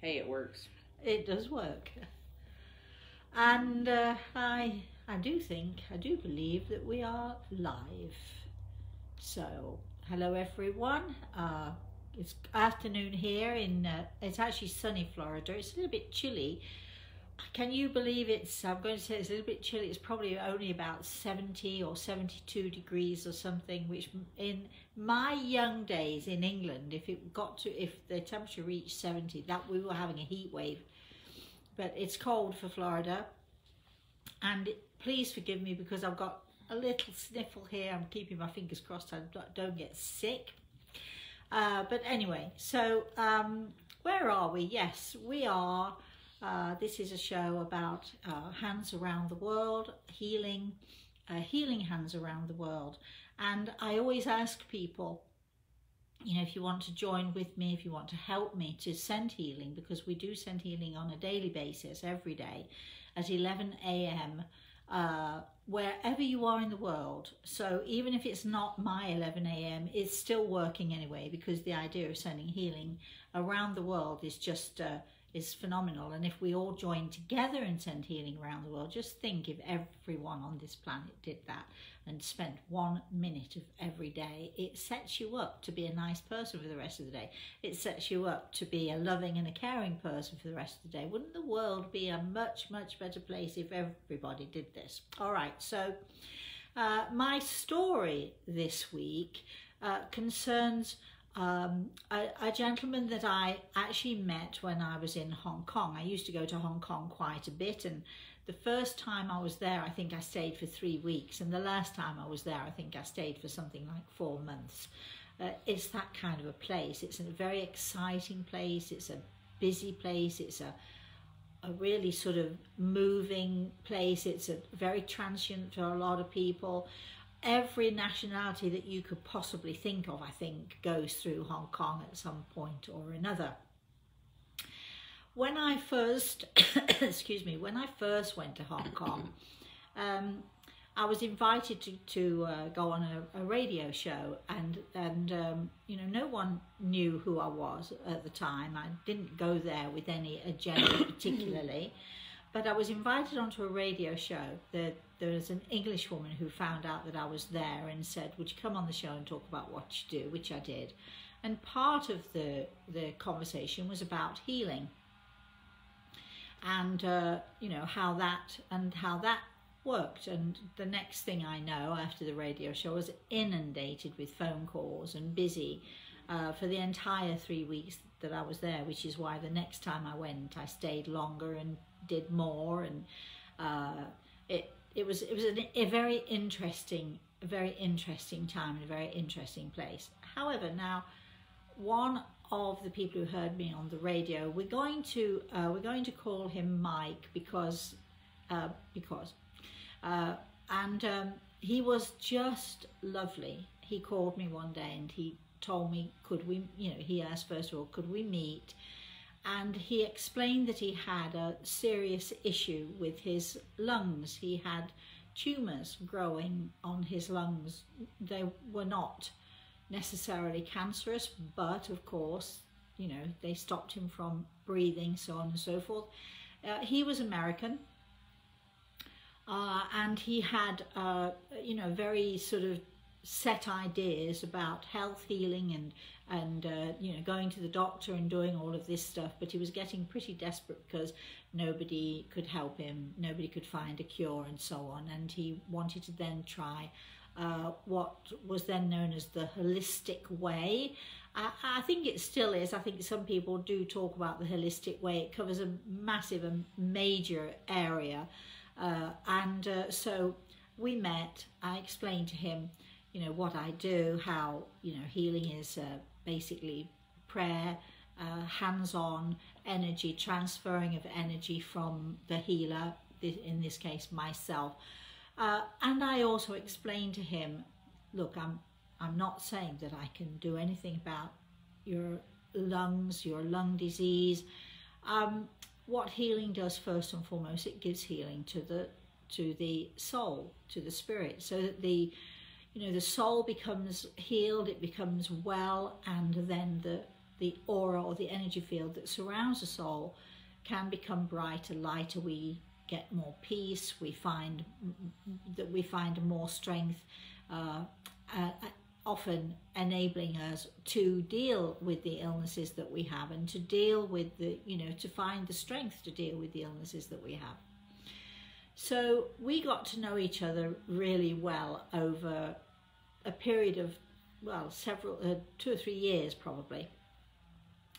Hey, it works. It does work. And uh, I, I do think, I do believe that we are live. So, hello everyone. Uh, it's afternoon here in, uh, it's actually sunny Florida. It's a little bit chilly. Can you believe it's, I'm going to say it's a little bit chilly. It's probably only about 70 or 72 degrees or something, which in my young days in England, if it got to, if the temperature reached 70, that we were having a heat wave. But it's cold for Florida. And please forgive me because I've got a little sniffle here. I'm keeping my fingers crossed I don't get sick. Uh, but anyway, so um, where are we? Yes, we are. Uh, this is a show about uh, hands around the world, healing, uh, healing hands around the world. And I always ask people, you know, if you want to join with me, if you want to help me to send healing, because we do send healing on a daily basis every day at 11 a.m. Uh, wherever you are in the world. So even if it's not my 11 a.m., it's still working anyway because the idea of sending healing around the world is just uh, is phenomenal. And if we all join together and send healing around the world, just think if everyone on this planet did that and spent one minute of every day, it sets you up to be a nice person for the rest of the day. It sets you up to be a loving and a caring person for the rest of the day. Wouldn't the world be a much, much better place if everybody did this? All right, so uh, my story this week uh, concerns um, a, a, gentleman that I actually met when I was in Hong Kong. I used to go to Hong Kong quite a bit, and the first time I was there, I think I stayed for three weeks, and the last time I was there, I think I stayed for something like four months. Uh, it's that kind of a place. It's a very exciting place. It's a busy place. It's a a really sort of moving place. It's a very transient for a lot of people every nationality that you could possibly think of, I think, goes through Hong Kong at some point or another. When I first, excuse me, when I first went to Hong Kong, um, I was invited to, to uh, go on a, a, radio show and, and um, you know, no one knew who I was at the time. I didn't go there with any agenda particularly. But I was invited onto a radio show. There, there was an English woman who found out that I was there and said, would you come on the show and talk about what you do, which I did. And part of the, the conversation was about healing and, uh, you know, how that, and how that worked. And the next thing I know after the radio show, I was inundated with phone calls and busy uh, for the entire three weeks that I was there, which is why the next time I went, I stayed longer and did more, and uh, it was it was an, a very interesting, a very interesting time and a very interesting place. However, now one of the people who heard me on the radio, we're going to uh, we're going to call him Mike because uh, because uh, and um, he was just lovely. He called me one day and he told me could we you know he asked first of all could we meet and he explained that he had a serious issue with his lungs. He had tumours growing on his lungs. They were not necessarily cancerous, but of course, you know, they stopped him from breathing, so on and so forth. Uh, he was American. Uh, and he had, uh, you know, very sort of set ideas about health healing and and uh, you know going to the doctor and doing all of this stuff but he was getting pretty desperate because nobody could help him nobody could find a cure and so on. And he wanted to then try uh, what was then known as the holistic way. I, I, think it still is. I think some people do talk about the holistic way. It covers a massive and major area. Uh, and uh, so we met. I explained to him you know what I do how you know healing is uh, basically prayer, uh, hands-on energy, transferring of energy from the healer, in this case myself. Uh, and I also explained to him, look, I'm, I'm not saying that I can do anything about your lungs, your lung disease. Um, what healing does first and foremost, it gives healing to the to the soul, to the spirit, so that the you know, the soul becomes healed, it becomes well, and then the the aura or the energy field that surrounds the soul can become brighter, lighter. We get more peace. We find that we find more strength, uh, uh, often enabling us to deal with the illnesses that we have and to deal with the, you know, to find the strength to deal with the illnesses that we have. So we got to know each other really well over a period of, well, several, uh, two or three years probably.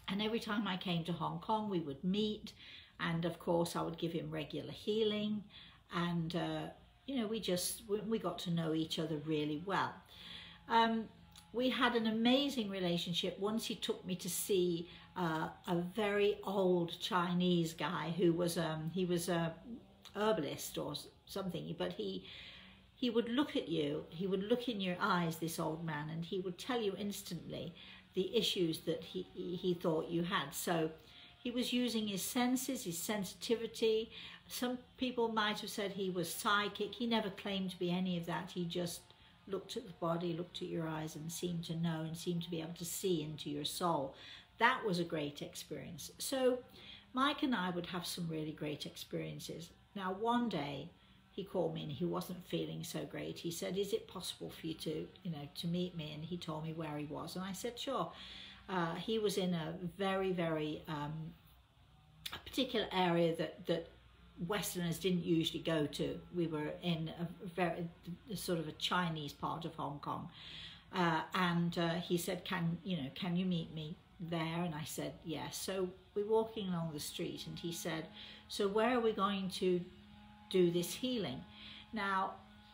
And every time I came to Hong Kong, we would meet. And of course, I would give him regular healing. And, uh, you know, we just, we, got to know each other really well. Um, we had an amazing relationship. Once he took me to see uh, a very old Chinese guy who was, um, he was a herbalist or something, but he he would look at you, he would look in your eyes, this old man, and he would tell you instantly the issues that he, he thought you had. So he was using his senses, his sensitivity. Some people might have said he was psychic. He never claimed to be any of that. He just looked at the body, looked at your eyes, and seemed to know and seemed to be able to see into your soul. That was a great experience. So Mike and I would have some really great experiences. Now, one day he called me and he wasn't feeling so great. He said, "Is it possible for you to, you know, to meet me?" And he told me where he was, and I said, "Sure." Uh, he was in a very, very um, a particular area that that Westerners didn't usually go to. We were in a very sort of a Chinese part of Hong Kong, uh, and uh, he said, "Can you know? Can you meet me there?" And I said, "Yes." So we're walking along the street, and he said, "So where are we going to do this healing?" Now,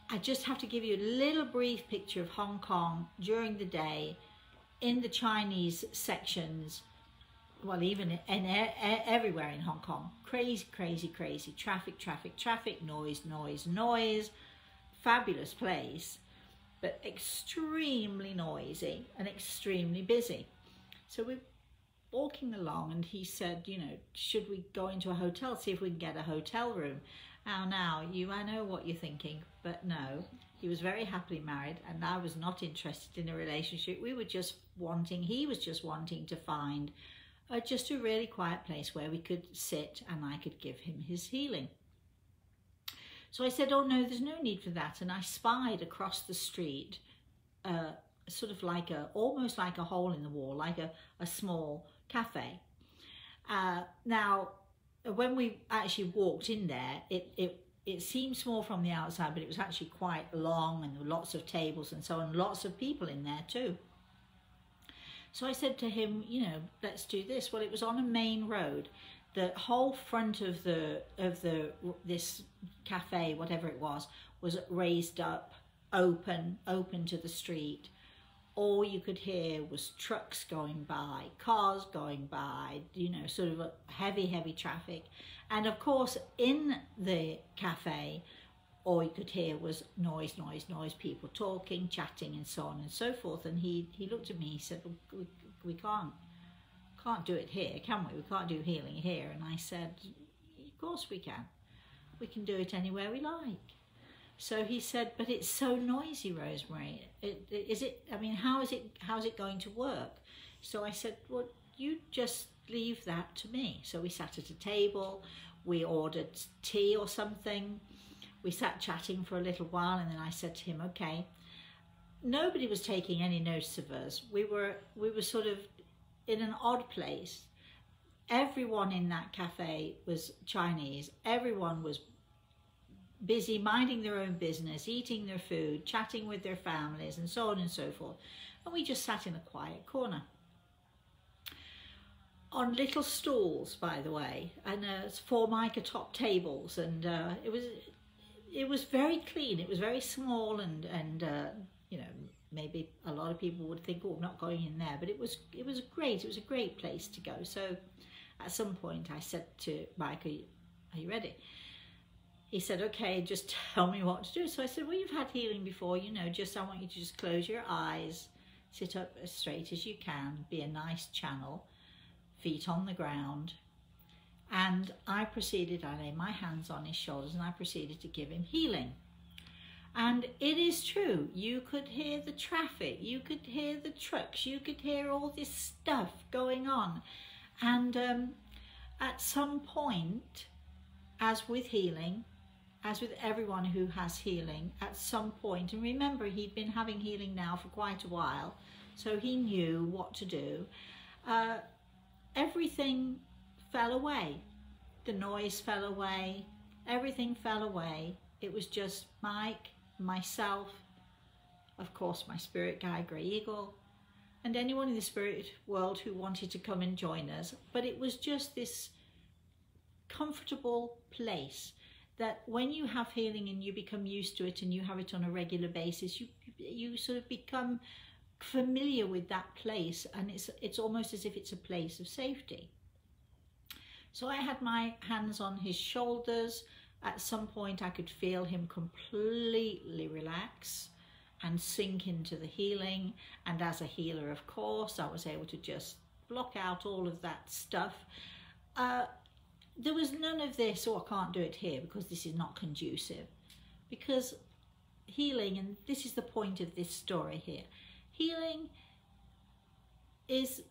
I just have to give you a little brief picture of Hong Kong during the day, in the Chinese sections well, even in, in, everywhere in Hong Kong. Crazy, crazy, crazy. Traffic, traffic, traffic, noise, noise, noise. Fabulous place, but extremely noisy and extremely busy. So we're walking along and he said, you know, should we go into a hotel, see if we can get a hotel room? Now, now, you, I know what you're thinking, but no. He was very happily married and I was not interested in a relationship. We were just wanting, he was just wanting to find just a really quiet place where we could sit and I could give him his healing. So I said, oh no, there's no need for that. And I spied across the street, uh, sort of like a, almost like a hole in the wall, like a, a small cafe. Uh, now, when we actually walked in there, it, it, it seemed small from the outside, but it was actually quite long and lots of tables and so on, lots of people in there too. So I said to him, you know, let's do this. Well, it was on a main road. The whole front of the of the this cafe, whatever it was, was raised up, open, open to the street. All you could hear was trucks going by, cars going by, you know, sort of heavy, heavy traffic. And of course, in the cafe all you could hear was noise, noise, noise, people talking, chatting, and so on and so forth. And he, he looked at me, he said, well, we, we can't, can't do it here, can we? We can't do healing here. And I said, of course we can. We can do it anywhere we like. So he said, but it's so noisy, Rosemary. Is it, I mean, how is it, how is it going to work? So I said, well, you just leave that to me. So we sat at a table, we ordered tea or something, we sat chatting for a little while and then I said to him, okay, nobody was taking any notice of us. We were, we were sort of in an odd place. Everyone in that cafe was Chinese. Everyone was busy minding their own business, eating their food, chatting with their families and so on and so forth. And we just sat in a quiet corner. On little stools, by the way, and uh, formica top tables, and uh, it was it was very clean. It was very small and and uh, you know maybe a lot of people would think, oh, I'm not going in there, but it was it was great. It was a great place to go. So at some point, I said to Mike, "Are you, are you ready?" He said, "Okay, just tell me what to do." So I said, "Well, you've had healing before, you know. Just I want you to just close your eyes, sit up as straight as you can, be a nice channel, feet on the ground." And I proceeded, I laid my hands on his shoulders and I proceeded to give him healing. And it is true, you could hear the traffic, you could hear the trucks, you could hear all this stuff going on. And um, at some point, as with healing, as with everyone who has healing, at some point, and remember, he'd been having healing now for quite a while, so he knew what to do. Uh, everything fell away. The noise fell away, everything fell away. It was just Mike myself, of course, my spirit guide, Grey Eagle, and anyone in the spirit world who wanted to come and join us. But it was just this comfortable place that when you have healing and you become used to it and you have it on a regular basis, you you sort of become familiar with that place and it's it's almost as if it's a place of safety. So I had my hands on his shoulders at some point I could feel him completely relax and sink into the healing. And as a healer, of course, I was able to just block out all of that stuff. Uh, there was none of this, oh, I can't do it here because this is not conducive. Because healing, and this is the point of this story here, healing is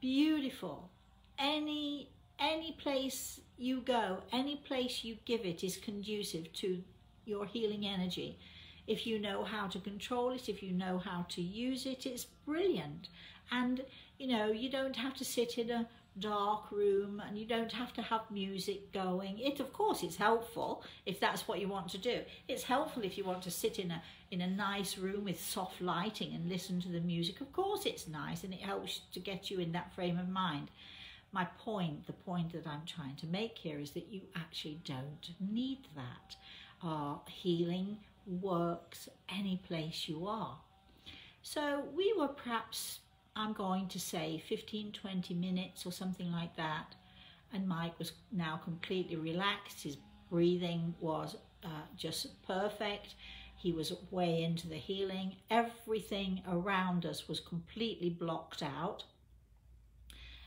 beautiful. Any any place you go, any place you give it is conducive to your healing energy. If you know how to control it, if you know how to use it, it's brilliant. And, you know, you don't have to sit in a dark room and you don't have to have music going it of course it's helpful if that's what you want to do it's helpful if you want to sit in a in a nice room with soft lighting and listen to the music of course it's nice and it helps to get you in that frame of mind my point, the point that I'm trying to make here is that you actually don't need that. Uh, healing works any place you are. So we were perhaps, I'm going to say 15, 20 minutes or something like that. And Mike was now completely relaxed. His breathing was uh, just perfect. He was way into the healing. Everything around us was completely blocked out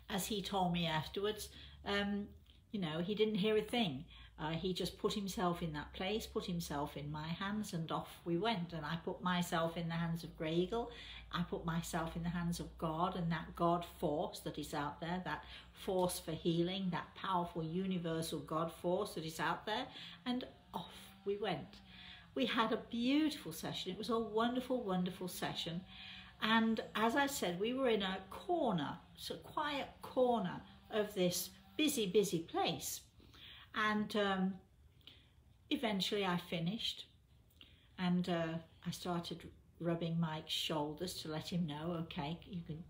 as he told me afterwards, um, you know, he didn't hear a thing. Uh, he just put himself in that place, put himself in my hands, and off we went. And I put myself in the hands of Grey Eagle. I put myself in the hands of God and that God force that is out there, that force for healing, that powerful universal God force that is out there. And off we went. We had a beautiful session. It was a wonderful, wonderful session. And as I said, we were in a corner, so quiet corner of this busy, busy place. And um, eventually I finished and uh, I started rubbing Mike's shoulders to let him know, okay, you can,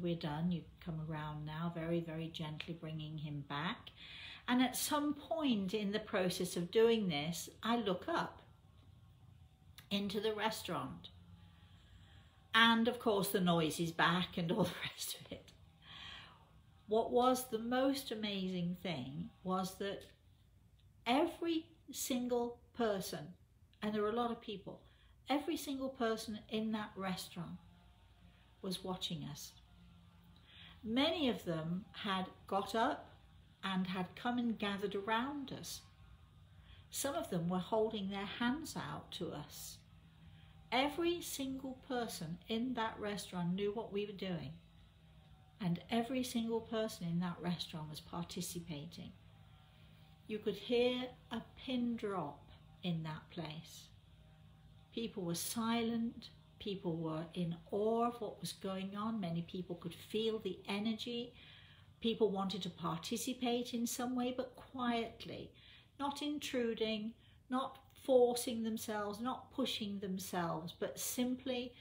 we're done, you come around now, very, very gently bringing him back. And at some point in the process of doing this, I look up into the restaurant and of course the noise is back and all the rest of it. What was the most amazing thing was that every single person, and there were a lot of people, every single person in that restaurant was watching us. Many of them had got up and had come and gathered around us. Some of them were holding their hands out to us Every single person in that restaurant knew what we were doing. And every single person in that restaurant was participating. You could hear a pin drop in that place. People were silent. People were in awe of what was going on. Many people could feel the energy. People wanted to participate in some way, but quietly, not intruding, not forcing themselves, not pushing themselves, but simply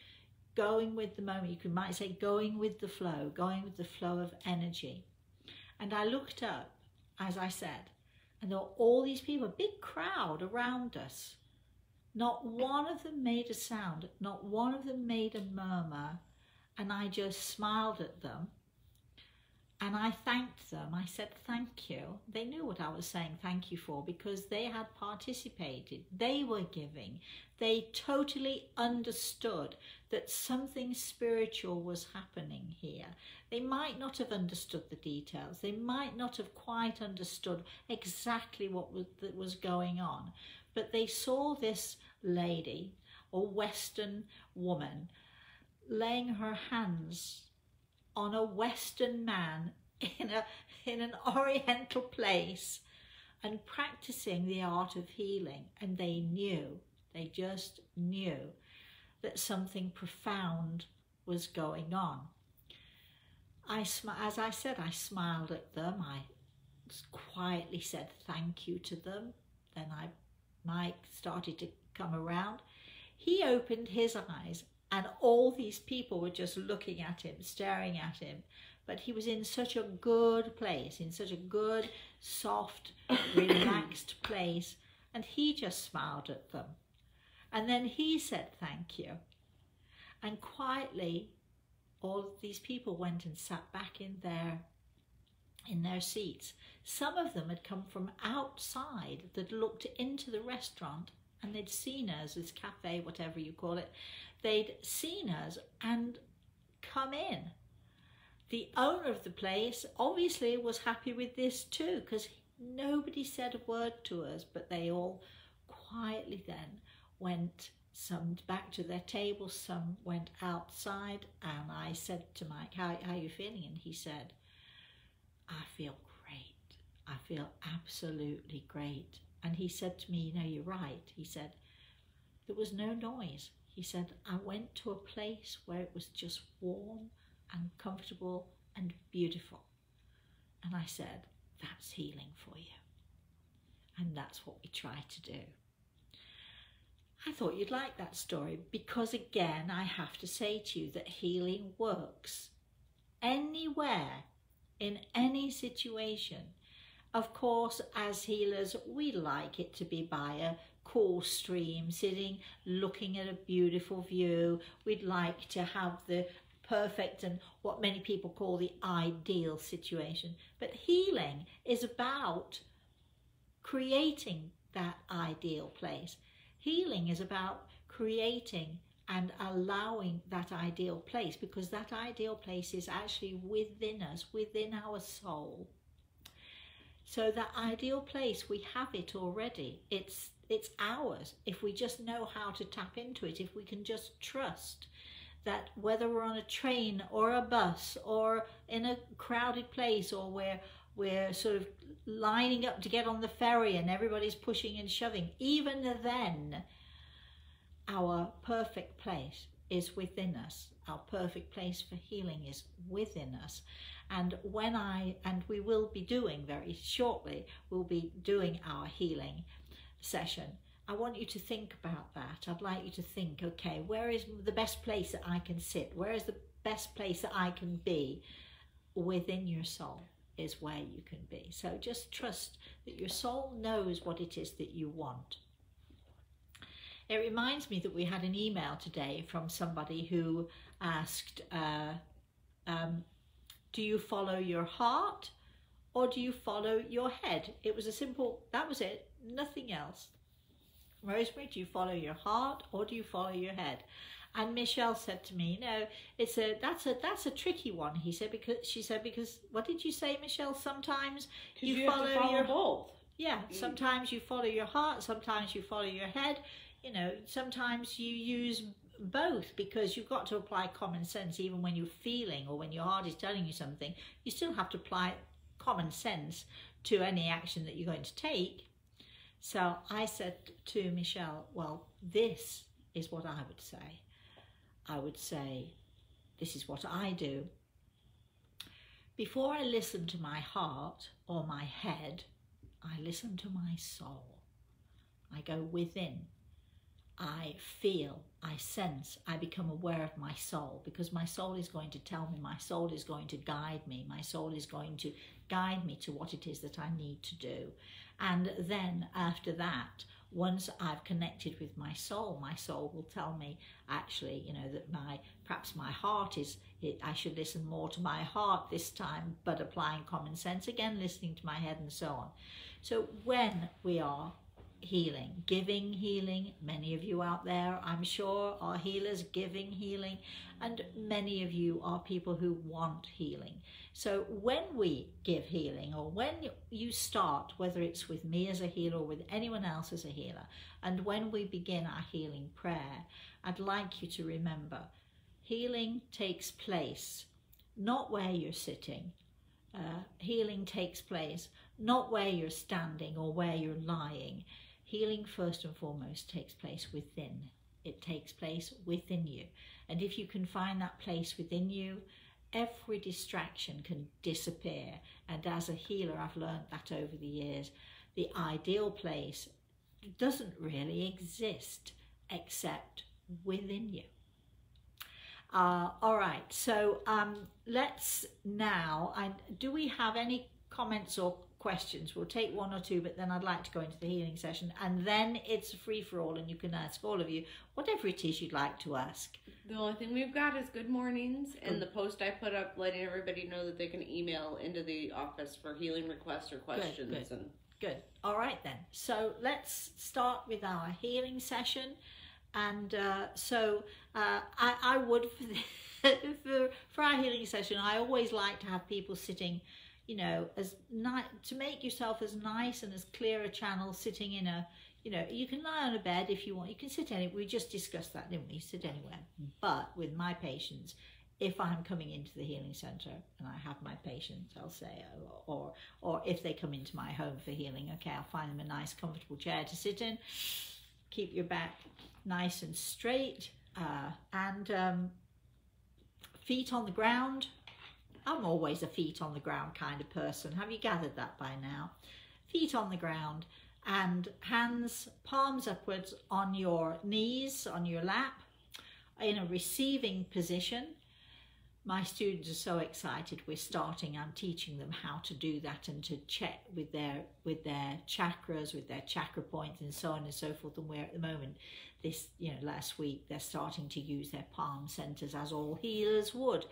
going with the moment. You could, might say going with the flow, going with the flow of energy. And I looked up, as I said, and there were all these people, a big crowd around us. Not one of them made a sound, not one of them made a murmur, and I just smiled at them and I thanked them. I said, thank you. They knew what I was saying thank you for because they had participated. They were giving. They totally understood that something spiritual was happening here. They might not have understood the details. They might not have quite understood exactly what was, going on. But they saw this lady or Western woman laying her hands on a Western man in a in an Oriental place and practicing the art of healing, and they knew, they just knew that something profound was going on. I as I said, I smiled at them. I quietly said thank you to them. Then I, Mike started to come around. He opened his eyes, and all these people were just looking at him, staring at him. But he was in such a good place, in such a good, soft, relaxed place, and he just smiled at them. And then he said thank you. And quietly, all these people went and sat back in their in their seats. Some of them had come from outside that looked into the restaurant and they'd seen us, this cafe, whatever you call it, they'd seen us and come in. The owner of the place obviously was happy with this too because nobody said a word to us, but they all quietly then went some back to their table, some went outside, and I said to Mike, how, how are you feeling? And he said, I feel great. I feel absolutely great. And he said to me, you know, you're right. He said, there was no noise. He said, I went to a place where it was just warm and comfortable and beautiful. And I said, that's healing for you. And that's what we try to do. I thought you'd like that story because, again, I have to say to you that healing works anywhere, in any situation. Of course, as healers, we like it to be by a cool stream, sitting looking at a beautiful view. We'd like to have the perfect and what many people call the ideal situation. But healing is about creating that ideal place. Healing is about creating and allowing that ideal place because that ideal place is actually within us, within our soul. So that ideal place, we have it already. It's it's ours if we just know how to tap into it, if we can just trust that whether we're on a train or a bus or in a crowded place or where we're sort of lining up to get on the ferry and everybody's pushing and shoving, even then, our perfect place is within us. Our perfect place for healing is within us. And when I, and we will be doing very shortly, we'll be doing our healing session. I want you to think about that. I'd like you to think, okay, where is the best place that I can sit? Where is the best place that I can be within your soul? is where you can be. So just trust that your soul knows what it is that you want. It reminds me that we had an email today from somebody who asked, uh, um, do you follow your heart or do you follow your head? It was a simple, that was it, nothing else. Rosemary, do you follow your heart or do you follow your head? And Michelle said to me, "No, it's a that's a that's a tricky one." He said because she said because what did you say, Michelle? Sometimes you, you, follow, follow your both. Yeah, sometimes you follow your heart, sometimes you follow your head. You know, sometimes you use both because you've got to apply common sense even when you're feeling or when your heart is telling you something. You still have to apply common sense to any action that you're going to take. So I said to Michelle, well, this is what I would say. I would say, this is what I do. Before I listen to my heart or my head, I listen to my soul. I go within. I feel, I sense, I become aware of my soul because my soul is going to tell me, my soul is going to guide me, my soul is going to guide me to what it is that I need to do. And then after that, once I've connected with my soul, my soul will tell me actually, you know, that my perhaps my heart is it, I should listen more to my heart this time, but applying common sense again, listening to my head and so on. So when we are healing, giving healing. Many of you out there, I'm sure, are healers giving healing, and many of you are people who want healing. So when we give healing, or when you start, whether it's with me as a healer or with anyone else as a healer, and when we begin our healing prayer, I'd like you to remember healing takes place not where you're sitting. Uh, healing takes place not where you're standing or where you're lying. Healing, first and foremost, takes place within. It takes place within you. And if you can find that place within you, every distraction can disappear. And as a healer, I've learned that over the years. The ideal place doesn't really exist except within you. Uh, all right, so um, let's now, do we have any comments or questions? We'll take one or two, but then I'd like to go into the healing session. And then it's a free for all, and you can ask all of you whatever it is you'd like to ask. The only thing we've got is good mornings, and the post I put up letting everybody know that they can email into the office for healing requests or questions. Good, good. And Good. All right, then. So let's start with our healing session. And uh, so uh, I, I would, for, the, for, for our healing session, I always like to have people sitting, you know, as ni- to make yourself as nice and as clear a channel sitting in a, you know, you can lie on a bed if you want. You can sit anywhere. We just discussed that, didn't we? Sit anywhere. But with my patients, if I'm coming into the healing center and I have my patients, I'll say, or or if they come into my home for healing, okay, I'll find them a nice, comfortable chair to sit in. Keep your back nice and straight, uh, and um, feet on the ground. I'm always a feet on the ground kind of person. Have you gathered that by now? Feet on the ground and hands, palms upwards on your knees, on your lap, in a receiving position my students are so excited we're starting i'm teaching them how to do that and to check with their with their chakras with their chakra points and so on and so forth and where at the moment this you know last week they're starting to use their palm centers as all healers would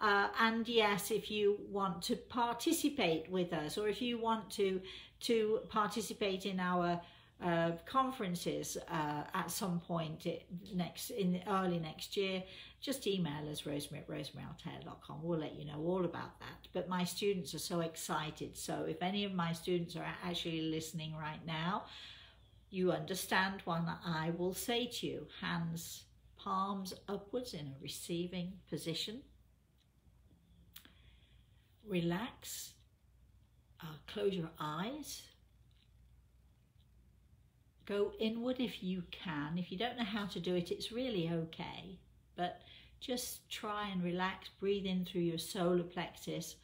uh, and yes if you want to participate with us or if you want to to participate in our uh, conferences uh, at some point next in the early next year, just email us rosemary at rosemaryaltea.com. We'll let you know all about that. But my students are so excited. So if any of my students are actually listening right now, you understand what I will say to you. Hands, palms upwards in a receiving position. Relax. Uh, close your eyes Go inward if you can. If you don't know how to do it, it's really okay. But just try and relax. Breathe in through your solar plexus,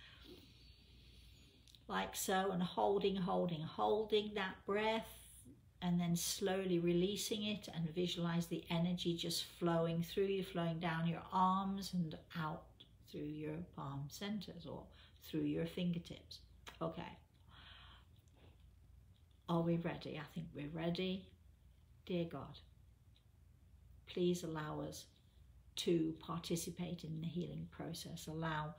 like so, and holding, holding, holding that breath, and then slowly releasing it and visualize the energy just flowing through you, flowing down your arms and out through your palm centers or through your fingertips. Okay. Are we ready? I think we're ready. Dear God, please allow us to participate in the healing process. Allow,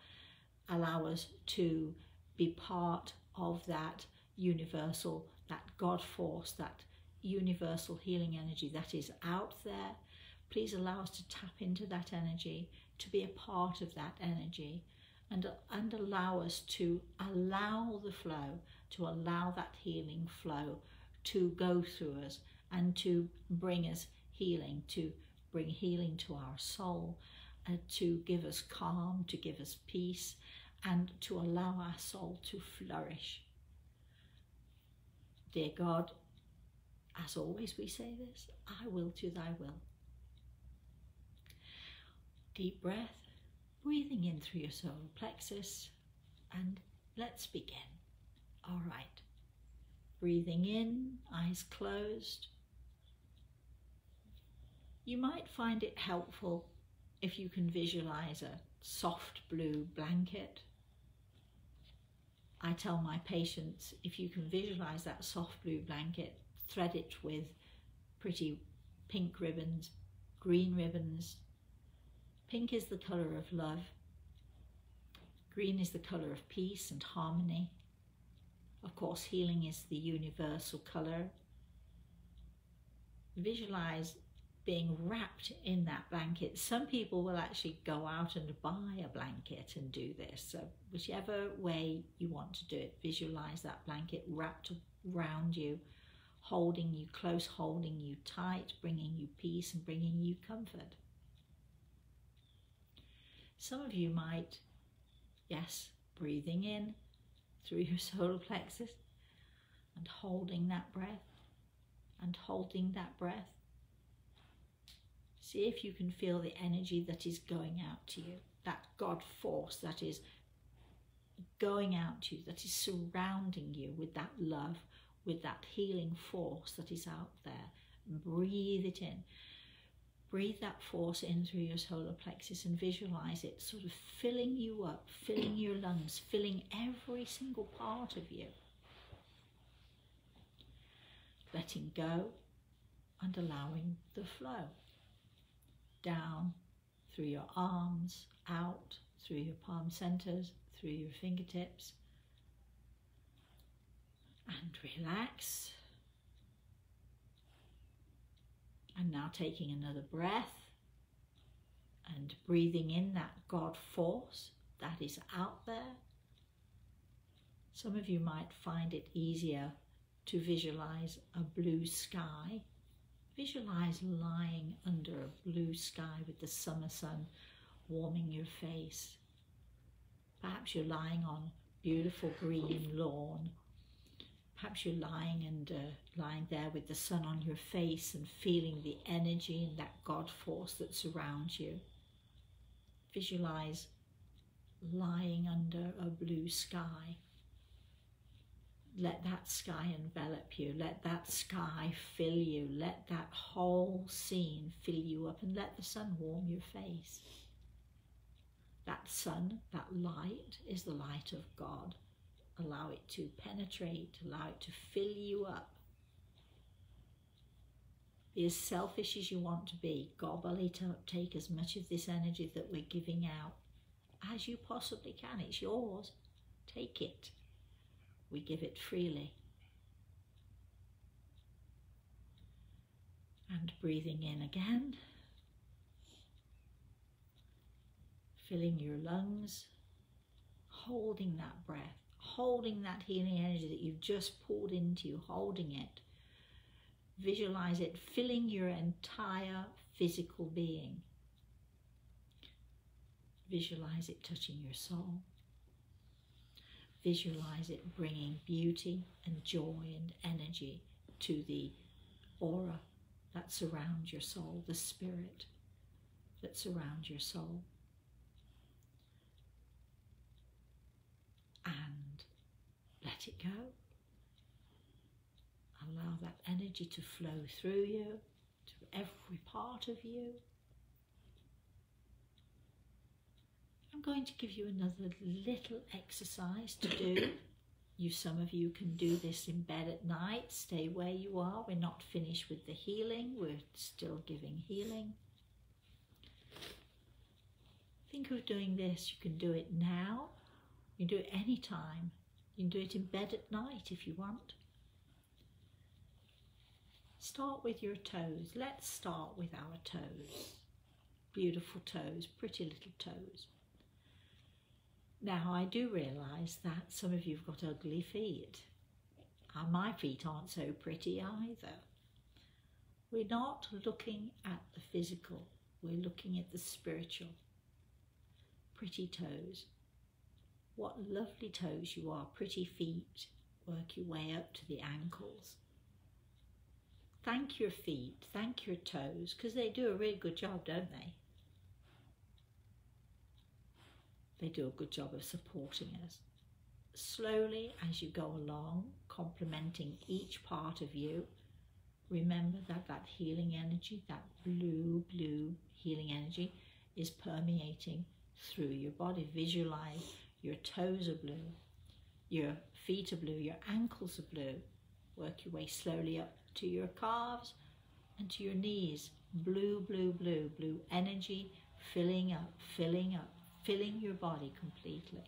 allow us to be part of that universal, that God force, that universal healing energy that is out there. Please allow us to tap into that energy, to be a part of that energy, and, and allow us to allow the flow, to allow that healing flow to go through us and to bring us healing, to bring healing to our soul, uh, to give us calm, to give us peace, and to allow our soul to flourish. Dear God, as always we say this, I will to thy will. Deep breath, breathing in through your solar plexus, and let's begin. All right. Breathing in, eyes closed. You might find it helpful if you can visualize a soft blue blanket. I tell my patients if you can visualize that soft blue blanket, thread it with pretty pink ribbons, green ribbons. Pink is the color of love. Green is the color of peace and harmony. Of course, healing is the universal colour. visualize being wrapped in that blanket. Some people will actually go out and buy a blanket and do this. So, whichever way you want to do it, visualize that blanket wrapped around you, holding you close, holding you tight, bringing you peace and bringing you comfort. Some of you might, yes, breathing in through your solar plexus and holding that breath and holding that breath See if you can feel the energy that is going out to you, that God force that is going out to you, that is surrounding you with that love, with that healing force that is out there. Breathe it in. Breathe that force in through your solar plexus and visualize it sort of filling you up, filling your lungs, filling every single part of you. Letting go and allowing the flow down through your arms, out through your palm centers, through your fingertips. And relax. And now taking another breath and breathing in that God force that is out there. Some of you might find it easier to visualize a blue sky Visualize lying under a blue sky with the summer sun warming your face. Perhaps you're lying on beautiful green lawn. Perhaps you're lying and uh, lying there with the sun on your face and feeling the energy and that God force that surrounds you. Visualize lying under a blue sky let that sky envelop you. Let that sky fill you. Let that whole scene fill you up and let the sun warm your face. That sun, that light, is the light of God. Allow it to penetrate, allow it to fill you up. Be as selfish as you want to be. Gobble it up. Take as much of this energy that we're giving out as you possibly can. It's yours. Take it we give it freely. And breathing in again, filling your lungs, holding that breath, holding that healing energy that you've just poured into you, holding it. Visualize it filling your entire physical being. Visualize it touching your soul. Visualize it bringing beauty and joy and energy to the aura that surrounds your soul, the spirit that surrounds your soul. Let it go. Allow that energy to flow through you, to every part of you. I'm going to give you another little exercise to do. You, some of you can do this in bed at night. Stay where you are. We're not finished with the healing. We're still giving healing. Think of doing this. You can do it now. You can do it anytime. You can do it in bed at night if you want. Start with your toes. Let's start with our toes. Beautiful toes, pretty little toes. Now, I do realise that some of you've got ugly feet. And my feet aren't so pretty either. We're not looking at the physical, we're looking at the spiritual. Pretty toes. What lovely toes you are, pretty feet. Work your way up to the ankles. Thank your feet, thank your toes, because they do a really good job, don't they? they do a good job of supporting us. Slowly, as you go along, complementing each part of you, remember that that healing energy, that blue, blue healing energy, is permeating through your body. Visualize your toes are blue, your feet are blue, your ankles are blue. Work your way slowly up to your calves and to your knees. Blue, blue, blue, blue energy filling up, filling up, filling your body completely.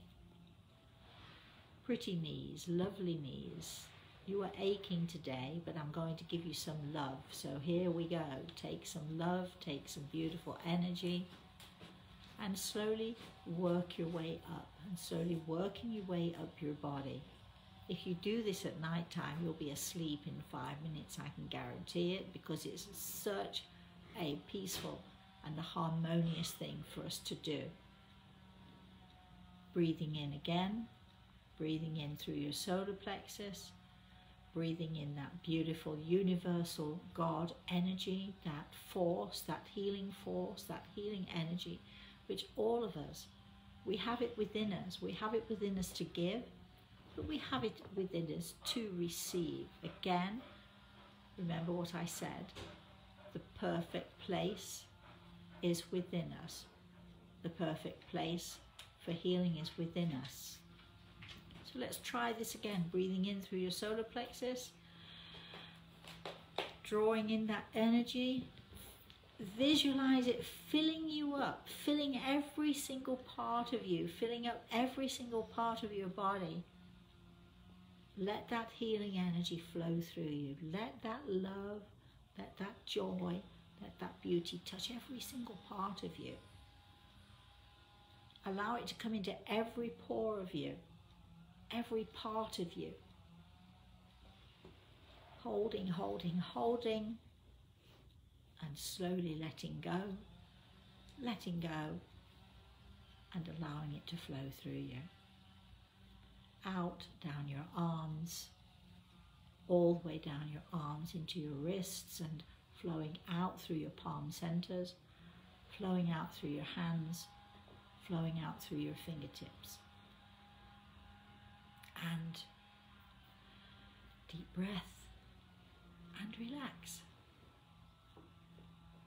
Pretty knees, lovely knees. You are aching today, but I'm going to give you some love. So here we go. Take some love, take some beautiful energy, and slowly work your way up. And slowly working your way up your body. If you do this at night time, you'll be asleep in five minutes, I can guarantee it, because it's such a peaceful and a harmonious thing for us to do. Breathing in again, breathing in through your solar plexus, breathing in that beautiful universal God energy, that force, that healing force, that healing energy, which all of us, we have it within us. We have it within us to give, but we have it within us to receive. Again, remember what I said the perfect place is within us. The perfect place for healing is within us. So let's try this again. Breathing in through your solar plexus, drawing in that energy. Visualize it filling you up, filling every single part of you, filling up every single part of your body. Let that healing energy flow through you. Let that love, let that joy, let that beauty touch every single part of you. Allow it to come into every pore of you every part of you. Holding, holding, holding, and slowly letting go, letting go, and allowing it to flow through you. Out, down your arms, all the way down your arms into your wrists and flowing out through your palm centers, flowing out through your hands, flowing out through your fingertips and deep breath and relax.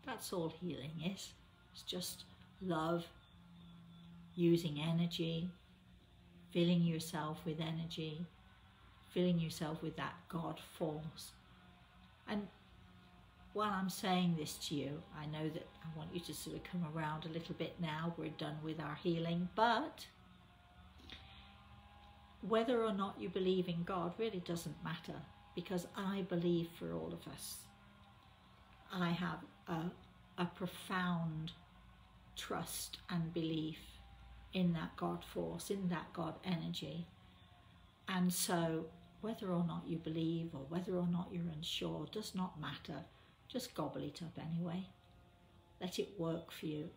That's all healing is. It's just love, using energy, filling yourself with energy, filling yourself with that God force. And while I'm saying this to you, I know that I want you to sort of come around a little bit now. We're done with our healing, but whether or not you believe in God really doesn't matter because I believe for all of us. I have a, a profound trust and belief in that God force, in that God energy. And so, whether or not you believe or whether or not you're unsure does not matter. Just gobble it up anyway. Let it work for you.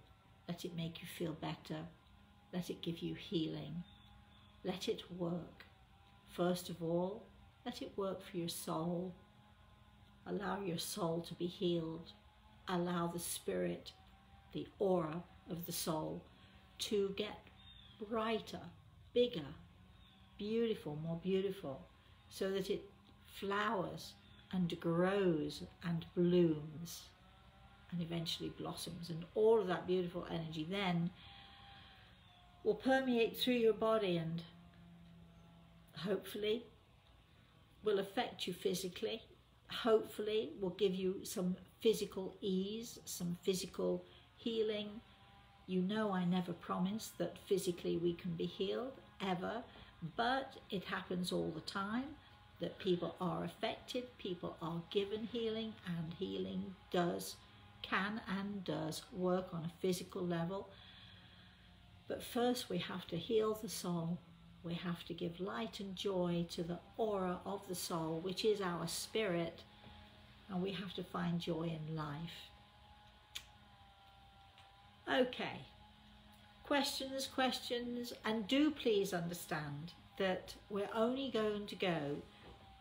Let it make you feel better. Let it give you healing. Let it work. First of all, let it work for your soul. Allow your soul to be healed. Allow the spirit, the aura of the soul, to get brighter, bigger, beautiful, more beautiful, so that it flowers and grows and blooms and eventually blossoms. And all of that beautiful energy then will permeate through your body and hopefully will affect you physically, hopefully will give you some physical ease, some physical healing. You know I never promise that physically we can be healed, ever, but it happens all the time that people are affected, people are given healing, and healing does, can and does work on a physical level. But first we have to heal the soul we have to give light and joy to the aura of the soul, which is our spirit, and we have to find joy in life. Okay, questions, questions, and do please understand that we're only going to go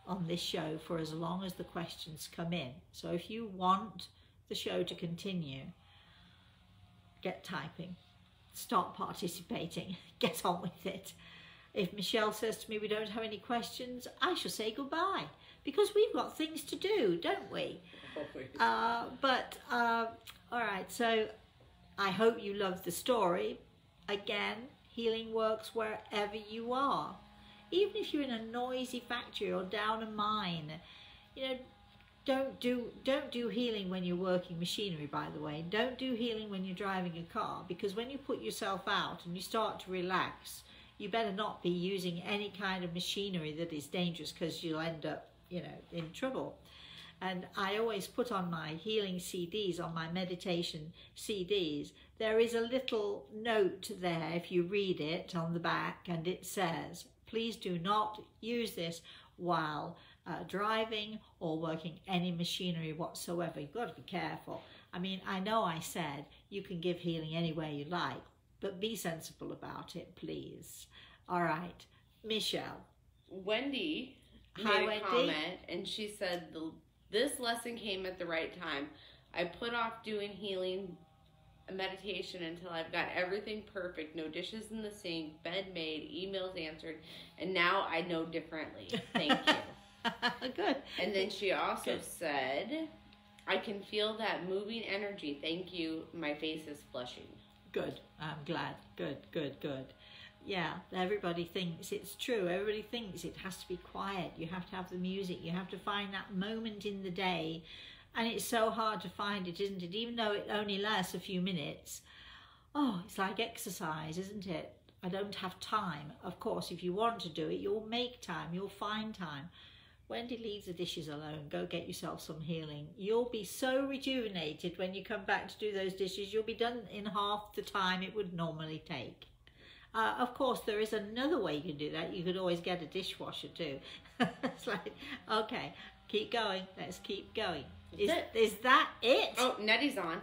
on this show for as long as the questions come in. So if you want the show to continue, get typing, start participating, get on with it. If Michelle says to me we don't have any questions, I shall say goodbye because we've got things to do, don't we? Uh, but uh, all right, so I hope you love the story. Again, healing works wherever you are. Even if you're in a noisy factory or down a mine, you know, don't do don't do healing when you're working machinery by the way don't do healing when you're driving a car because when you put yourself out and you start to relax you better not be using any kind of machinery that is dangerous because you'll end up, you know, in trouble. And I always put on my healing CDs, on my meditation CDs, there is a little note there if you read it on the back, and it says, please do not use this while uh, driving or working any machinery whatsoever. You've got to be careful. I mean, I know I said you can give healing anywhere you like, but be sensible about it, please. All right, Michelle. Wendy made a comment, and she said the, this lesson came at the right time. I put off doing healing meditation until I've got everything perfect, no dishes in the sink, bed made, emails answered, and now I know differently. Thank you. Good. And then she also Good. said, I can feel that moving energy. Thank you. My face is flushing. Good. I'm glad. Good, good, good. Yeah, everybody thinks it's true. Everybody thinks it has to be quiet. You have to have the music. You have to find that moment in the day. And it's so hard to find it, isn't it? Even though it only lasts a few minutes. Oh, it's like exercise, isn't it? I don't have time. Of course, if you want to do it, you'll make time, you'll find time. Wendy, leave the dishes alone. Go get yourself some healing. You'll be so rejuvenated when you come back to do those dishes. You'll be done in half the time it would normally take. Uh, of course, there is another way you can do that. You could always get a dishwasher too. it's like, okay, keep going. Let's keep going. Is, is that it? Oh, Nettie's on.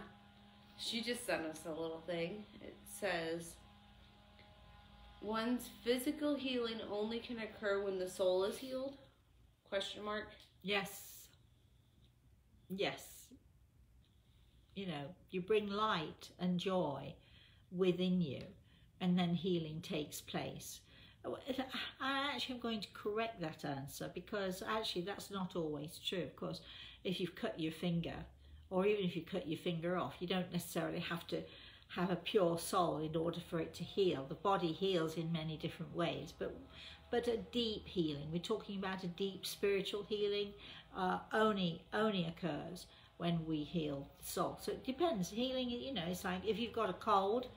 She just sent us a little thing. It says, "One's physical healing only can occur when the soul is healed?" Question mark. Yes. Yes. You know, you bring light and joy within you, and then healing takes place. I actually am going to correct that answer because actually that's not always true. Of course, if you've cut your finger, or even if you cut your finger off, you don't necessarily have to have a pure soul in order for it to heal. The body heals in many different ways, but but a deep healing. We're talking about a deep spiritual healing. Uh, only only occurs when we heal the soul. So it depends. Healing, you know, it's like if you've got a cold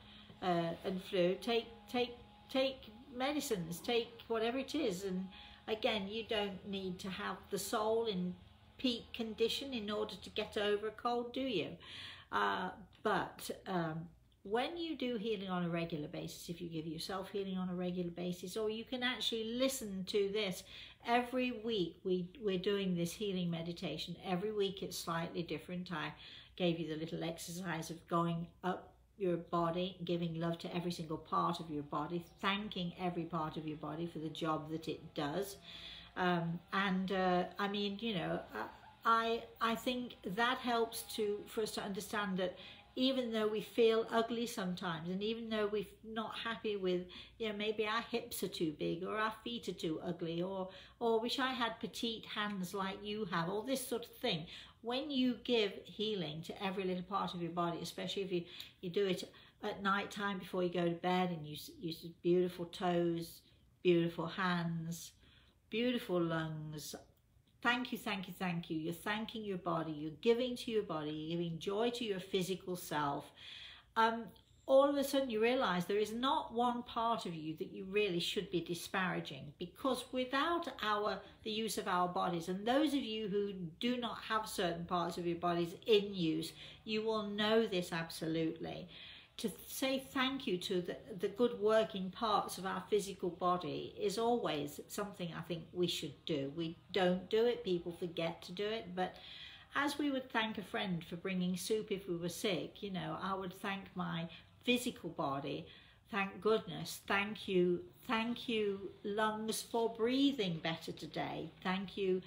uh, and flu, take take take medicines, take whatever it is, and again, you don't need to have the soul in peak condition in order to get over a cold, do you? Uh, but um, when you do healing on a regular basis, if you give yourself healing on a regular basis, or you can actually listen to this every week, we, we're doing this healing meditation. Every week it's slightly different. I gave you the little exercise of going up your body, giving love to every single part of your body, thanking every part of your body for the job that it does. Um, and uh, I mean, you know, I I think that helps to for us to understand that even though we feel ugly sometimes, and even though we're not happy with, you know, maybe our hips are too big, or our feet are too ugly, or or wish I had petite hands like you have, all this sort of thing. When you give healing to every little part of your body, especially if you you do it at night time before you go to bed, and you use beautiful toes, beautiful hands, beautiful lungs, Thank you, thank you, thank you. You're thanking your body. You're giving to your body. You're giving joy to your physical self. Um, all of a sudden, you realize there is not one part of you that you really should be disparaging because without our the use of our bodies, and those of you who do not have certain parts of your bodies in use, you will know this absolutely to say thank you to the, the good working parts of our physical body is always something I think we should do. We don't do it, people forget to do it, but as we would thank a friend for bringing soup if we were sick, you know, I would thank my physical body. Thank goodness. Thank you. Thank you, lungs, for breathing better today. Thank you,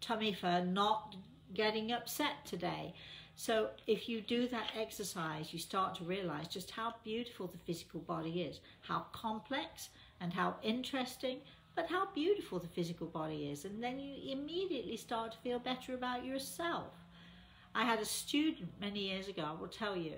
tummy, for not getting upset today. So if you do that exercise, you start to realize just how beautiful the physical body is, how complex and how interesting, but how beautiful the physical body is. And then you immediately start to feel better about yourself. I had a student many years ago, I will tell you,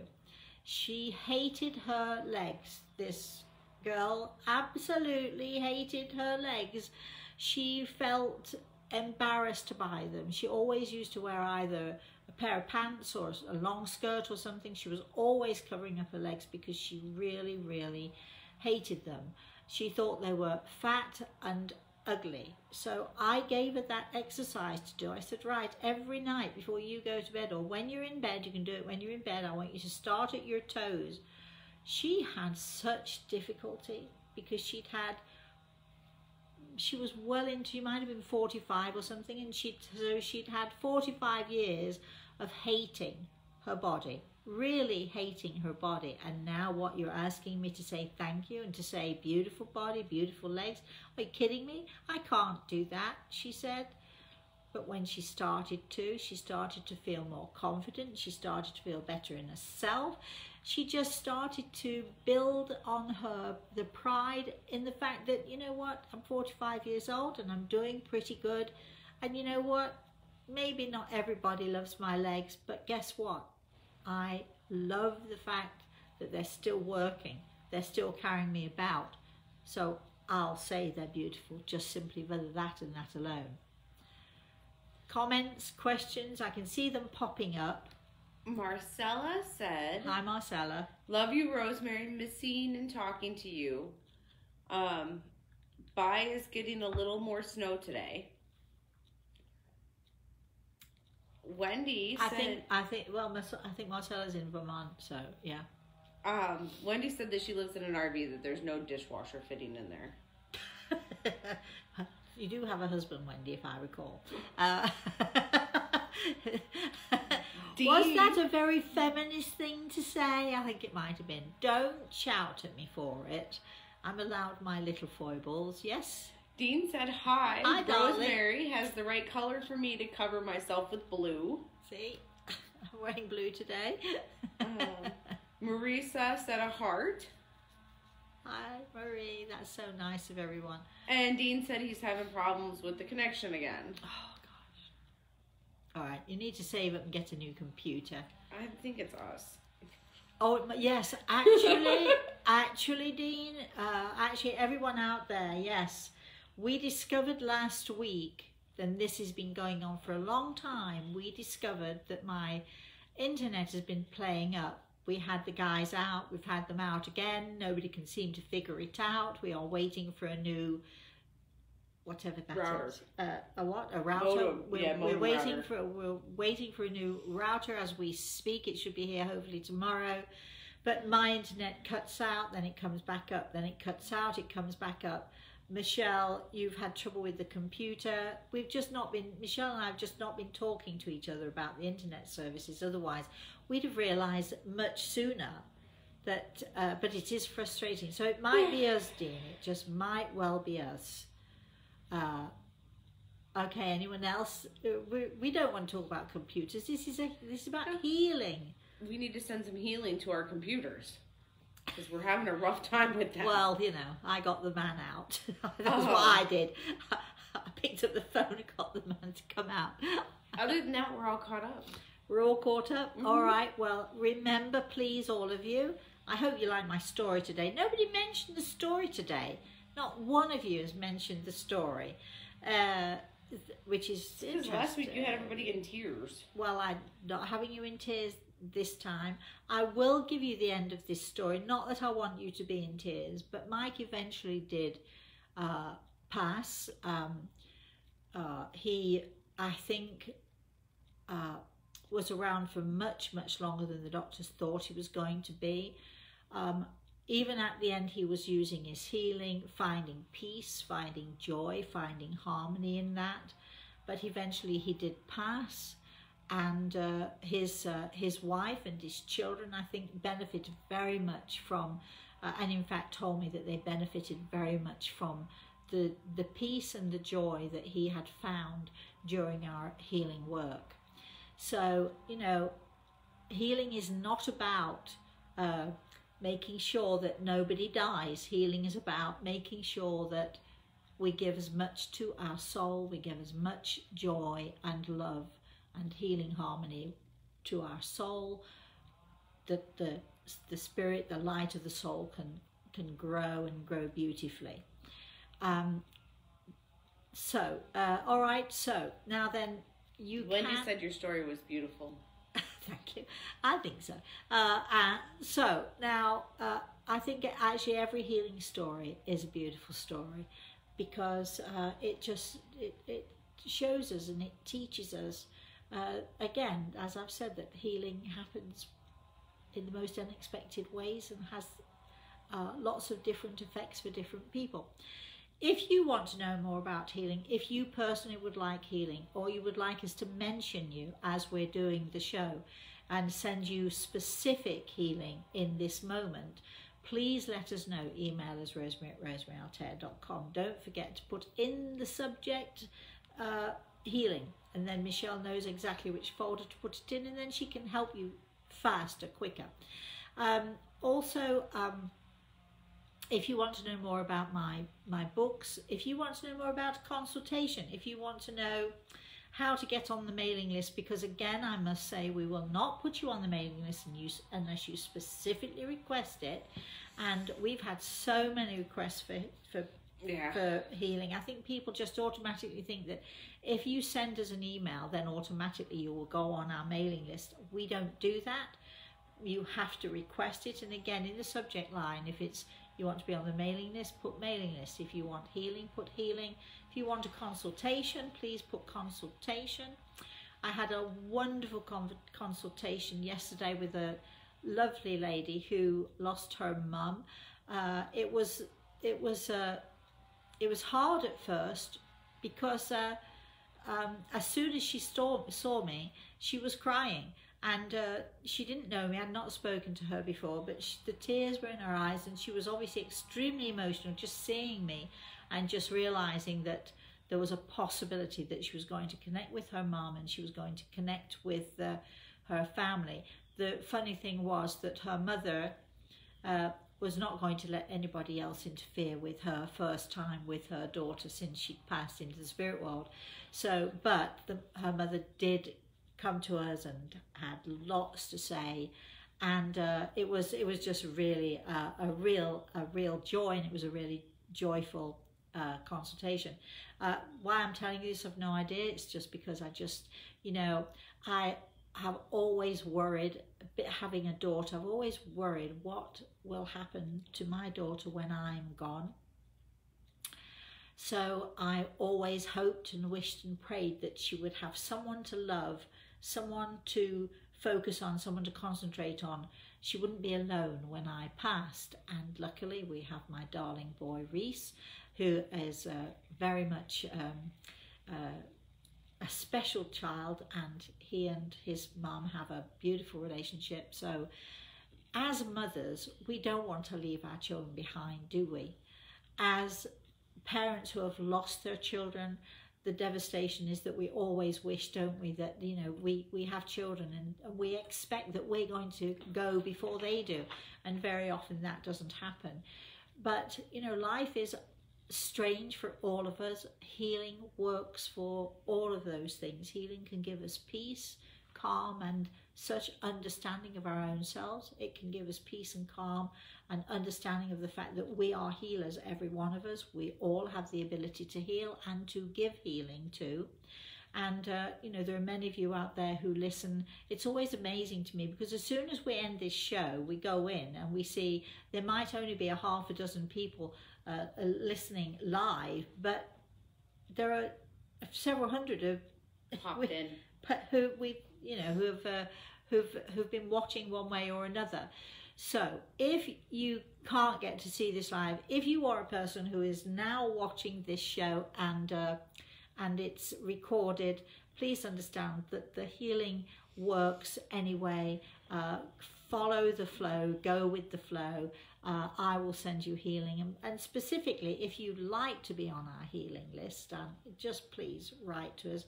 she hated her legs. This girl absolutely hated her legs. She felt embarrassed by them. She always used to wear either a pair of pants or a long skirt or something. She was always covering up her legs because she really, really hated them. She thought they were fat and ugly. So I gave her that exercise to do. I said, right, every night before you go to bed or when you're in bed, you can do it when you're in bed. I want you to start at your toes. She had such difficulty because she'd had she was well into she might have been 45 or something and she'd, so she'd had 45 years of hating her body really hating her body. And now what you're asking me to say thank you and to say beautiful body beautiful legs? Are you kidding me? I can't do that she said. But when she started to she started to feel more confident. She started to feel better in herself. She just started to build on her the pride in the fact that you know what i'm 45 years old and i'm doing pretty good. And you know what? Maybe not everybody loves my legs but guess what I love the fact that they're still working, they're still carrying me about. So I'll say they're beautiful, just simply for that and that alone. Comments, questions, I can see them popping up. Marcella said, Hi, Marcella. Love you, Rosemary. Missing and talking to you. Um, Bai is getting a little more snow today. Wendy I said, think, I think, well, I think Marcella's in Vermont, so yeah. um, Wendy said that she lives in an RV that there's no dishwasher fitting in there. you do have a husband, Wendy, if I recall. Uh, was that a very feminist thing to say? I think it might have been. Don't shout at me for it. I'm allowed my little foibles, yes? Dean said, Hi, Hi, darling. Rosemary has the right color for me to cover myself with blue. See? I'm wearing blue today. Um, Marisa said a heart. Hi, Marie. That's so nice of everyone. And Dean said he's having problems with the connection again. Oh, gosh. All right, you need to save up and get a new computer. I think it's us. Oh yes, actually, actually, Dean, uh, actually, everyone out there, yes, we discovered last week. Then this has been going on for a long time. We discovered that my internet has been playing up. We had the guys out. We've had them out again. Nobody can seem to figure it out. We are waiting for a new, whatever that is. Router. Uh, a what? A router. Modem. We're, Yeah, we're waiting router. for we're waiting for a new router as we speak. It should be here hopefully tomorrow. But my internet cuts out, then it comes back up, then it cuts out, it comes back up. Michelle, you've had trouble with the computer. We've just not been, Michelle and I have just not been talking to each other about the internet services. Otherwise, we'd have realised much sooner that, uh, but it is frustrating. So it might be us, Dean. It just might well be us. Uh, okay, anyone else? Uh, We, we don't want to talk about computers. This is a, this is about healing. We need to send some healing to our computers because we're having a rough time with that. Well, you know, I got the man out. That's Oh. what I did. I picked up the phone and got the man to come out. other than that, we're all caught up. We're all caught up. Mhm. All right. Well, remember, please, all of you. I hope you like my story today. Nobody mentioned the story today. Not one of you has mentioned the story, uh, which is Because last week you had everybody in tears. well, I'm not having you in tears this time. I will give you the end of this story. Not that I want you to be in tears, but Mike eventually did uh, pass. Um, uh, he, I think, uh, was around for much, much longer than the doctors thought he was going to be. Um, even at the end, he was using his healing, finding peace, finding joy, finding harmony in that. But eventually, he did pass and uh, his uh, his wife and his children, I think, benefited very much from, uh, and in fact told me that they benefited very much from the the peace and the joy that he had found during our healing work. So you know, healing is not about uh, making sure that nobody dies. Healing is about making sure that we give as much to our soul, we give as much joy and love and healing harmony to our soul, that the the spirit, the light of the soul can can grow and grow beautifully. Um, so, uh, all right. So now then, you Wendy can. said your story was beautiful. Thank you. I think so. Uh, uh, so now, uh, I think actually every healing story is a beautiful story because uh, it just it, it shows us and it teaches us uh, again, as I've said, that healing happens in the most unexpected ways and has uh, lots of different effects for different people. If you want to know more about healing, if you personally would like healing, or you would like us to mention you as we're doing the show and send you specific healing in this moment, please let us know. Email us rosemary at rosemaryaltea.com. Don't forget to put in the subject uh, healing, and then Michelle knows exactly which folder to put it in, and then she can help you faster, quicker. Um, also, um, if you want to know more about my my books, if you want to know more about consultation, if you want to know how to get on the mailing list, because again, I must say we will not put you on the mailing list unless you specifically request it. And we've had so many requests for for Yeah. for healing. I think people just automatically think that if you send us an email, then automatically you will go on our mailing list. We don't do that. You have to request it, and again, in the subject line, if it's you want to be on the mailing list, put mailing list. If you want healing, put healing. If you want a consultation, please put consultation. I had a wonderful con- consultation yesterday with a lovely lady who lost her mum. Uh, it was it was uh, it was hard at first because uh, um, as soon as she saw, saw me, she was crying. And uh, she didn't know me, I'd not spoken to her before, but she, the tears were in her eyes, and she was obviously extremely emotional just seeing me and just realizing that there was a possibility that she was going to connect with her mom and she was going to connect with uh, her family. The funny thing was that her mother uh, was not going to let anybody else interfere with her first time with her daughter since she'd passed into the spirit world. So, but the, her mother did come to us and had lots to say, and uh, it was it was just really uh, a real a real joy, and it was a really joyful uh, consultation. Uh, why I'm telling you this, I've no idea. It's just because I just, you know, I have always worried, having a daughter, I've always worried what will happen to my daughter when I'm gone. So I always hoped and wished and prayed that she would have someone to love, someone to focus on, someone to concentrate on. She wouldn't be alone when I passed. And luckily, we have my darling boy Reese, who is uh, very much um, uh, a special child, and he and his mum have a beautiful relationship. So, as mothers, we don't want to leave our children behind, do we? As parents who have lost their children, the devastation is that we always wish, don't we, that you know we we have children and we expect that we're going to go before they do, and very often that doesn't happen. But you know, life is strange for all of us. Healing works for all of those things. Healing can give us peace, calm, and such understanding of our own selves. It can give us peace and calm and understanding of the fact that we are healers, every one of us. We all have the ability to heal and to give healing too. And, uh, you know, there are many of you out there who listen. It's always amazing to me because as soon as we end this show, we go in and we see there might only be a half a dozen people uh, listening live, but there are several hundred of Popped in. who we you know who have uh, who've who've been watching one way or another. So if you can't get to see this live, if you are a person who is now watching this show and uh, and it's recorded, please understand that the healing works anyway. Uh, follow the flow, go with the flow. Uh, I will send you healing. And, and, specifically, if you'd like to be on our healing list, um, just please write to us.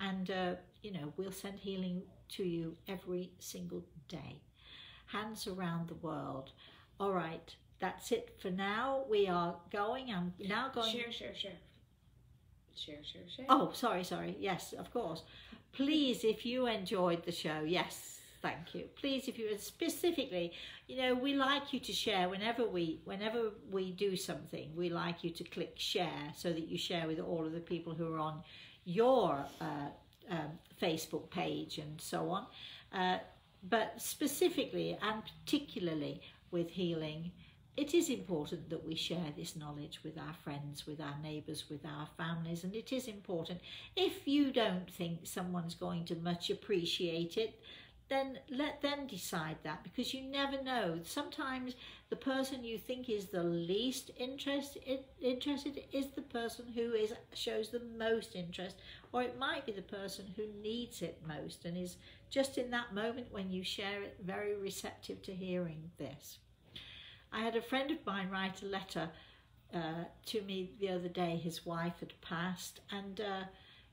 And, uh, you know, we'll send healing to you every single day. Hands around the world. All right, that's it for now. We are going. I'm now going. Share, share, share. Share, share, share. Oh, sorry, sorry. Yes, of course. Please, if you enjoyed the show, yes, thank you. Please, if you specifically, you know, we like you to share whenever we whenever we do something. We like you to click share so that you share with all of the people who are on your uh, um, Facebook page and so on. Uh, but specifically and particularly with healing, it is important that we share this knowledge with our friends, with our neighbours, with our families, and it is important. If you don't think someone's going to much appreciate it, then let them decide that because you never know. Sometimes the person you think is the least interest, interested is the person who is shows the most interest, or it might be the person who needs it most and is just in that moment when you share it very receptive to hearing this. I had a friend of mine write a letter uh, to me the other day. His wife had passed, and uh,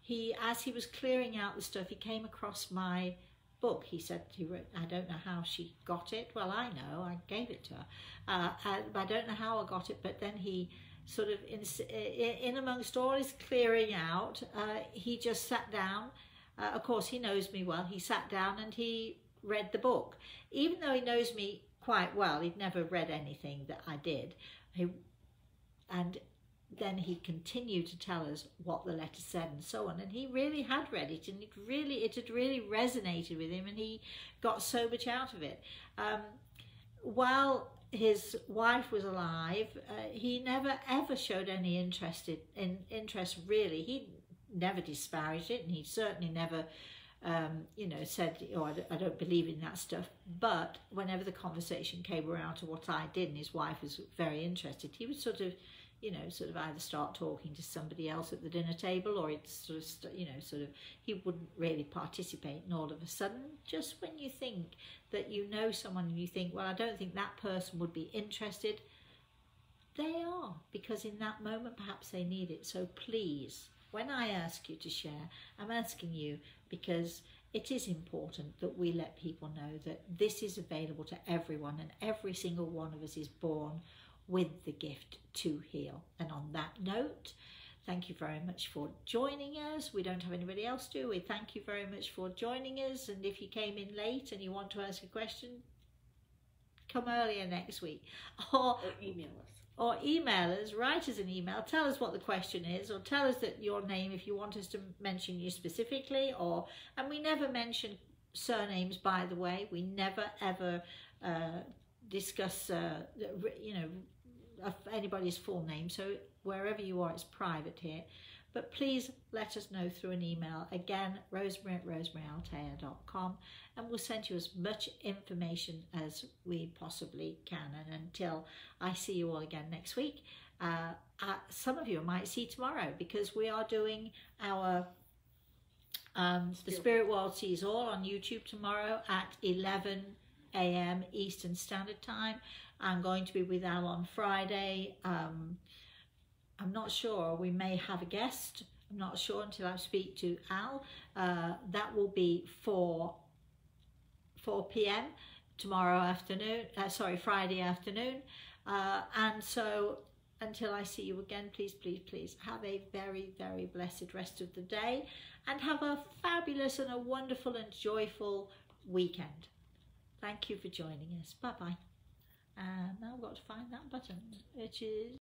he, as he was clearing out the stuff, he came across my book. He said he wrote, I don't know how she got it. Well, I know, I gave it to her. Uh, I, I don't know how I got it, but then he sort of, in, in amongst all his clearing out, uh, he just sat down. Uh, of course, he knows me well. He sat down and he read the book. Even though he knows me quite well, he'd never read anything that I did. He, and then he continued to tell us what the letter said and so on. And he really had read it and it really it had really resonated with him and he got so much out of it. Um, while his wife was alive uh, he never ever showed any interest in interest really. He never disparaged it and he certainly never um, you know, said, oh, I don't believe in that stuff. But whenever the conversation came around to what I did and his wife was very interested, he would sort of you know, sort of either start talking to somebody else at the dinner table or it's sort of, you know, sort of, he wouldn't really participate. And all of a sudden, just when you think that you know someone and you think, well, I don't think that person would be interested, they are, because in that moment, perhaps they need it. So please, when I ask you to share, I'm asking you because it is important that we let people know that this is available to everyone and every single one of us is born with the gift to heal. And on that note, thank you very much for joining us. We don't have anybody else, do we? Thank you very much for joining us. And if you came in late and you want to ask a question, come earlier next week. Or, or email us. Or email us, write us an email, tell us what the question is, or tell us that your name if you want us to mention you specifically, or and we never mention surnames by the way. We never ever uh, discuss uh, you know anybody's full name. So wherever you are, it's private here. But please let us know through an email. Again, rosemary at rosemaryaltea.com and we'll send you as much information as we possibly can. And until I see you all again next week, uh, uh, some of you might see tomorrow because we are doing our um, The Spirit World Sees All on YouTube tomorrow at 11 a.m. Eastern Standard Time. I'm going to be with Al on Friday. Um, I'm not sure. We may have a guest. I'm not sure until I speak to Al. Uh, that will be 4, 4 p.m. tomorrow afternoon, uh, sorry, Friday afternoon. Uh, and so until I see you again, please, please, please have a very, very blessed rest of the day and have a fabulous and a wonderful and joyful weekend. Thank you for joining us. Bye bye. And now I've got to find that button, which is